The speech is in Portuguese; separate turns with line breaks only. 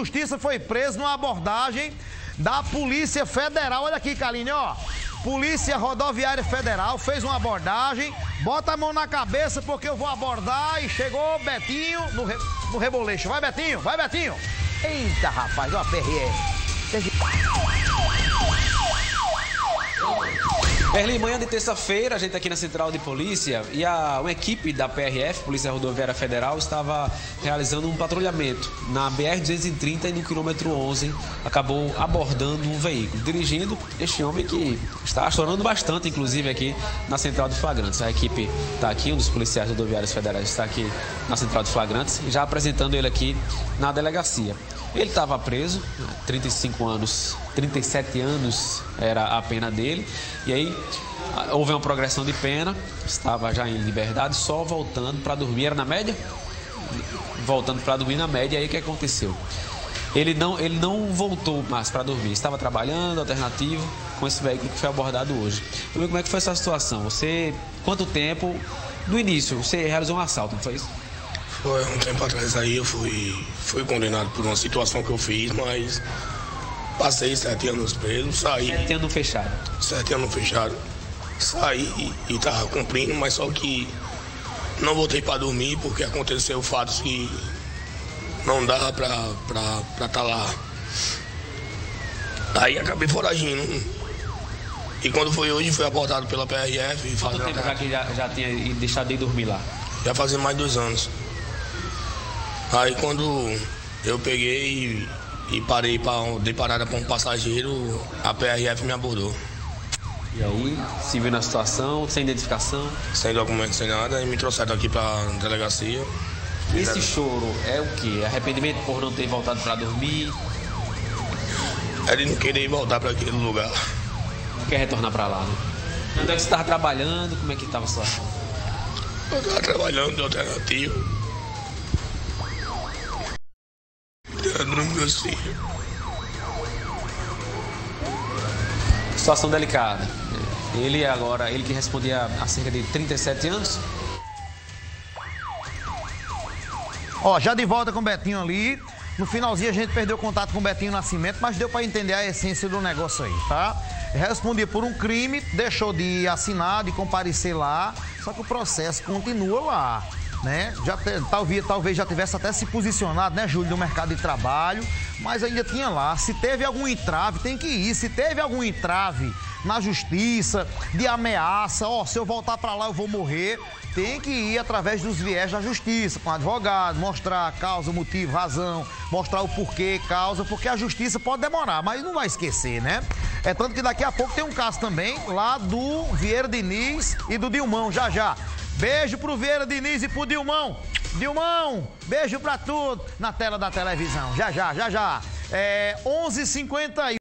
Justiça foi preso numa abordagem da Polícia Federal. Olha aqui, Kaline, ó. Polícia Rodoviária Federal fez uma abordagem. Bota a mão na cabeça porque eu vou abordar. E chegou Betinho no, re... no reboleixo. Vai, Betinho, vai, Betinho. Eita, rapaz, ó, PRF.
Berlim, manhã de terça-feira, a gente aqui na Central de Polícia e a, uma equipe da PRF, Polícia Rodoviária Federal, estava realizando um patrulhamento na BR-230 e no quilômetro 11, acabou abordando um veículo, dirigindo este homem que está chorando bastante, inclusive aqui na Central de Flagrantes. A equipe está aqui, um dos policiais rodoviários federais está aqui na Central de Flagrantes, já apresentando ele aqui na delegacia. Ele estava preso, 35 anos, 37 anos era a pena dele, e aí houve uma progressão de pena, estava já em liberdade, só voltando para dormir, era na média? Voltando para dormir na média, aí o que aconteceu? Ele não, ele não voltou mais para dormir, estava trabalhando, alternativo, com esse veículo que foi abordado hoje. Como é que foi essa situação? Você, quanto tempo, no início, você realizou um assalto, não foi isso?
Foi um tempo atrás aí eu fui, fui condenado por uma situação que eu fiz, mas passei sete anos preso, saí.
Sete anos fechado.
Sete anos fechado. Saí e, estava cumprindo, mas só que não voltei para dormir porque aconteceu fatos que não dava para estar tá lá. Aí acabei foragindo. E quando foi hoje, fui abordado pela PRF.
Quanto tempo já que já, já tinha deixado de dormir lá?
Já fazia mais de dois anos. Aí quando eu peguei e, parei para dei parada para um passageiro, a PRF me abordou.
E aí, se viu na situação, sem identificação?
Sem documento, sem nada, e me trouxeram aqui para a delegacia.
Esse choro é o quê? Arrependimento por não ter voltado para dormir?
Ele não queria voltar para aquele lugar.
Não quer retornar para lá, né? Onde é que você estava trabalhando? Como é que estava a situação?
Eu estava trabalhando de alternativo. Filhos.
Situação delicada. Ele agora, ele que respondia há cerca de 37 anos.
Ó, já de volta com o Betinho ali. No finalzinho a gente perdeu contato com o Betinho Nascimento, mas deu para entender a essência do negócio aí, tá? Respondia por um crime, deixou de assinar, de comparecer lá, só que o processo continua lá né? Já talvez, talvez já tivesse até se posicionado, né, Júlio, no mercado de trabalho, mas ainda tinha lá. Se teve algum entrave, tem que ir. Se teve algum entrave na justiça, de ameaça, ó, se eu voltar para lá eu vou morrer, tem que ir através dos viés da justiça, com advogado, mostrar causa, motivo, razão, mostrar o porquê, causa, porque a justiça pode demorar, mas não vai esquecer, né? É tanto que daqui a pouco tem um caso também lá do Vieira Diniz e do Dilmão, já já. Beijo pro Vieira Diniz e pro Dilmão. Dilmão, beijo pra tudo na tela da televisão. Já, já, já, já. É 11h51.